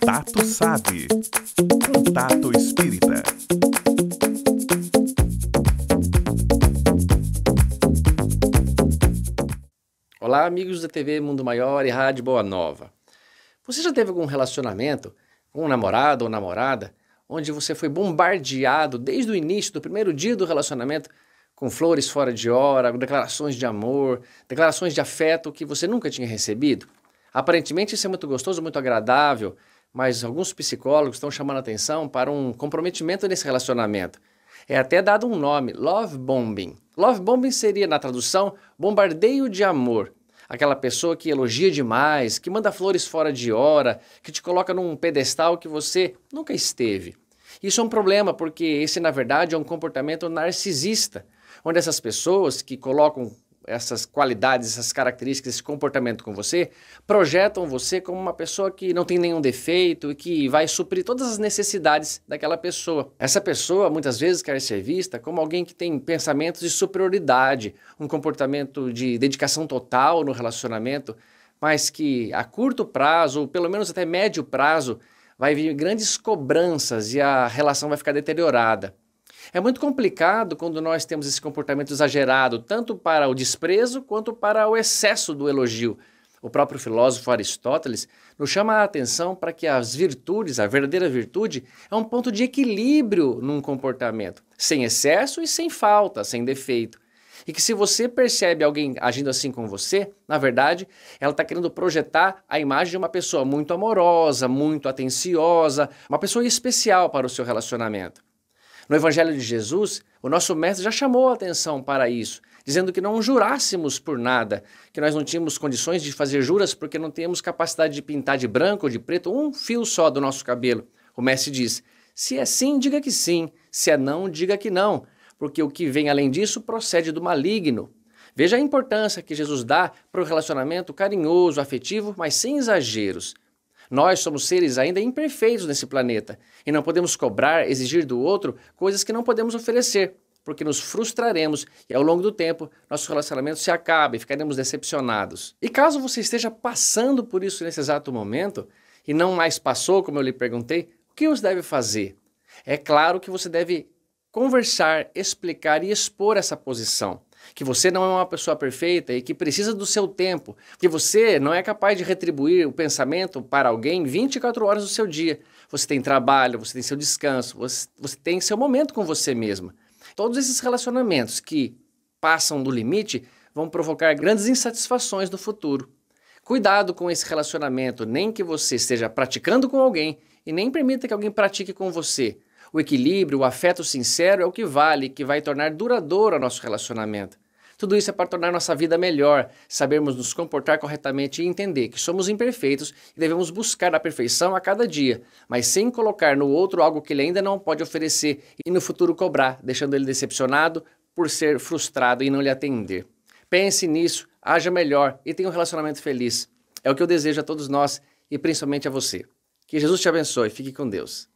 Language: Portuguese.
Tato sabe. Contato espírita. Olá, amigos da TV Mundo Maior e Rádio Boa Nova. Você já teve algum relacionamento com um namorado ou namorada onde você foi bombardeado desde o início do primeiro dia do relacionamento com flores fora de hora, declarações de amor, declarações de afeto que você nunca tinha recebido? Aparentemente isso é muito gostoso, muito agradável, mas alguns psicólogos estão chamando atenção para um comprometimento nesse relacionamento. É até dado um nome, love bombing. Love bombing seria, na tradução, bombardeio de amor. Aquela pessoa que elogia demais, que manda flores fora de hora, que te coloca num pedestal que você nunca esteve. Isso é um problema porque esse, na verdade, é um comportamento narcisista, onde essas pessoas que colocam essas qualidades, essas características, esse comportamento com você, projetam você como uma pessoa que não tem nenhum defeito e que vai suprir todas as necessidades daquela pessoa. Essa pessoa muitas vezes quer ser vista como alguém que tem pensamentos de superioridade, um comportamento de dedicação total no relacionamento, mas que a curto prazo, ou pelo menos até médio prazo, vai vir grandes cobranças e a relação vai ficar deteriorada. É muito complicado quando nós temos esse comportamento exagerado, tanto para o desprezo quanto para o excesso do elogio. O próprio filósofo Aristóteles nos chama a atenção para que as virtudes, a verdadeira virtude, é um ponto de equilíbrio num comportamento, sem excesso e sem falta, sem defeito. E que se você percebe alguém agindo assim com você, na verdade, ela está querendo projetar a imagem de uma pessoa muito amorosa, muito atenciosa, uma pessoa especial para o seu relacionamento. No Evangelho de Jesus, o nosso mestre já chamou a atenção para isso, dizendo que não jurássemos por nada, que nós não tínhamos condições de fazer juras porque não temos capacidade de pintar de branco ou de preto um fio só do nosso cabelo. O mestre diz: se é sim, diga que sim, se é não, diga que não, porque o que vem além disso procede do maligno. Veja a importância que Jesus dá para o relacionamento carinhoso, afetivo, mas sem exageros. Nós somos seres ainda imperfeitos nesse planeta e não podemos cobrar, exigir do outro coisas que não podemos oferecer, porque nos frustraremos e ao longo do tempo nosso relacionamento se acaba e ficaremos decepcionados. E caso você esteja passando por isso nesse exato momento e não mais passou, como eu lhe perguntei, o que você deve fazer? É claro que você deve conversar, explicar e expor essa posição que você não é uma pessoa perfeita e que precisa do seu tempo, que você não é capaz de retribuir o pensamento para alguém 24 horas do seu dia. Você tem trabalho, você tem seu descanso, você, você tem seu momento com você mesma. Todos esses relacionamentos que passam do limite vão provocar grandes insatisfações no futuro. Cuidado com esse relacionamento, nem que você esteja praticando com alguém e nem permita que alguém pratique com você. O equilíbrio, o afeto sincero é o que vale, que vai tornar duradouro o nosso relacionamento. Tudo isso é para tornar nossa vida melhor, sabermos nos comportar corretamente e entender que somos imperfeitos e devemos buscar a perfeição a cada dia, mas sem colocar no outro algo que ele ainda não pode oferecer e no futuro cobrar, deixando ele decepcionado por ser frustrado e não lhe atender. Pense nisso, haja melhor e tenha um relacionamento feliz. É o que eu desejo a todos nós e principalmente a você. Que Jesus te abençoe. Fique com Deus.